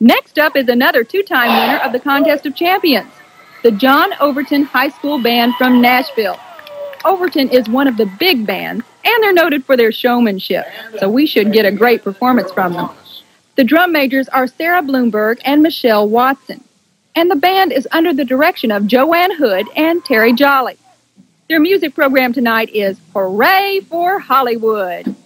Next up is another two-time winner of the Contest of Champions, the John Overton High School Band from Nashville. Overton is one of the big bands, and they're noted for their showmanship, so we should get a great performance from them. The drum majors are Sarah Bloomberg and Michelle Watson, and the band is under the direction of Joanne Hood and Terry Jolly. Their music program tonight is Hooray for Hollywood!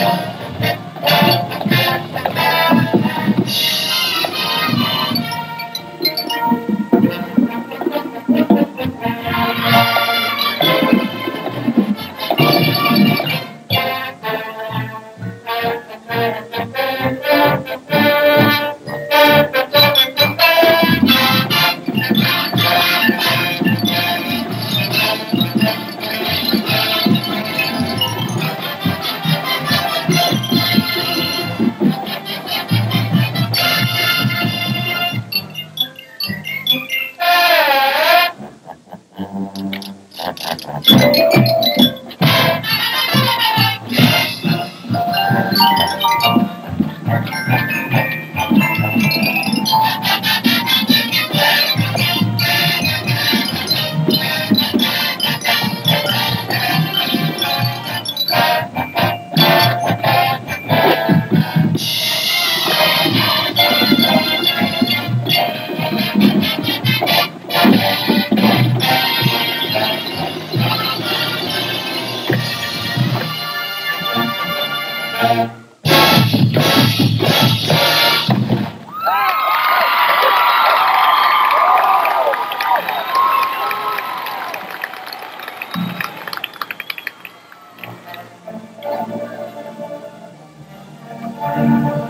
Yeah. Thank you.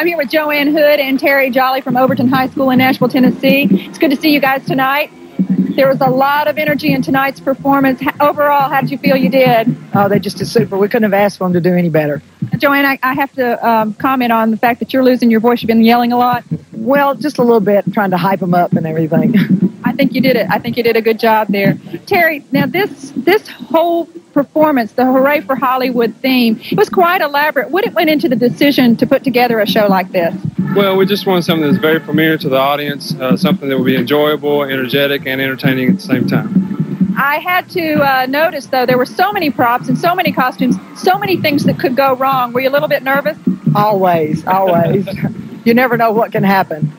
I'm here with Joanne Hood and Terry Jolly from Overton High School in Nashville, Tennessee. It's good to see you guys tonight. There was a lot of energy in tonight's performance. Overall, how did you feel you did? Oh, they just did super. We couldn't have asked for them to do any better. Joanne, I, I have to um, comment on the fact that you're losing your voice. You've been yelling a lot. Well, just a little bit, trying to hype them up and everything. I think you did it. I think you did a good job there. Terry, now this this whole performance, the Hooray for Hollywood theme, it was quite elaborate. What it went into the decision to put together a show like this? Well, we just wanted something that's very familiar to the audience, uh, something that will be enjoyable, energetic, and entertaining at the same time. I had to uh, notice, though, there were so many props and so many costumes, so many things that could go wrong. Were you a little bit nervous? Always, always. you never know what can happen.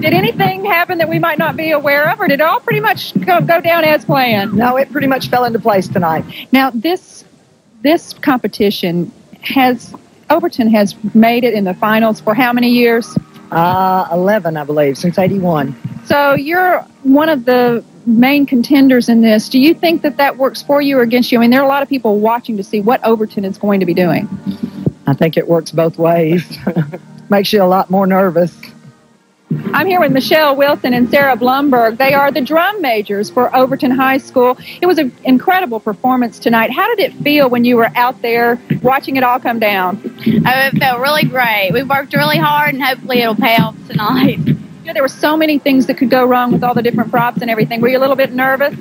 Did anything happen that we might not be aware of, or did it all pretty much go, go down as planned? No, it pretty much fell into place tonight. Now, this this competition has Overton has made it in the finals for how many years? Uh, 11, I believe, since 81. So you're one of the main contenders in this. Do you think that that works for you or against you? I mean, there are a lot of people watching to see what Overton is going to be doing. I think it works both ways. Makes you a lot more nervous. I'm here with Michelle Wilson and Sarah Blumberg. They are the drum majors for Overton High School. It was an incredible performance tonight. How did it feel when you were out there watching it all come down? Oh, it felt really great. We worked really hard, and hopefully it'll pay off tonight. You know, there were so many things that could go wrong with all the different props and everything. Were you a little bit nervous?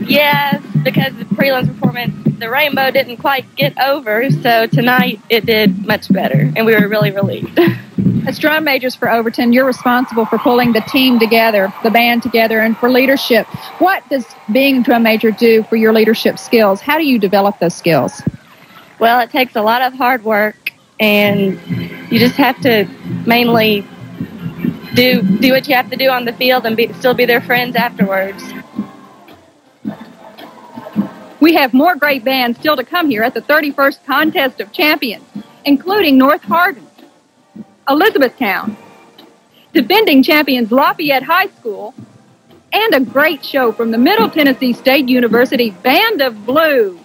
Yes, because the prelims performance, the rainbow didn't quite get over, so tonight it did much better, and we were really relieved. As drum majors for Overton, you're responsible for pulling the team together, the band together, and for leadership. What does being a drum major do for your leadership skills? How do you develop those skills? Well, it takes a lot of hard work, and you just have to mainly do do what you have to do on the field and be, still be their friends afterwards. We have more great bands still to come here at the 31st Contest of Champions, including North Hardin, Elizabethtown, defending champions Lafayette High School, and a great show from the Middle Tennessee State University Band of Blue.